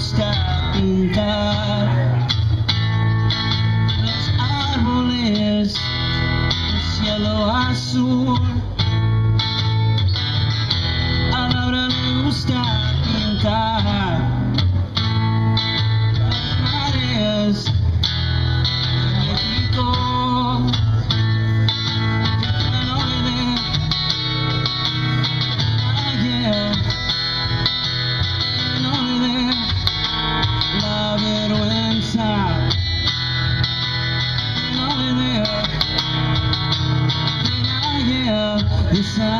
gusta pintar los árboles, el cielo azul. Ser,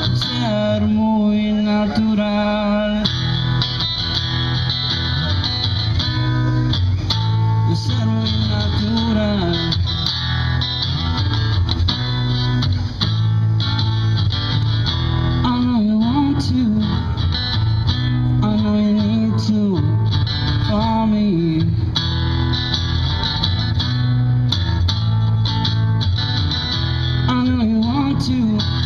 mar muy natural. De ser muy natural. I know you want to. I know you need to. Me. I know you want to.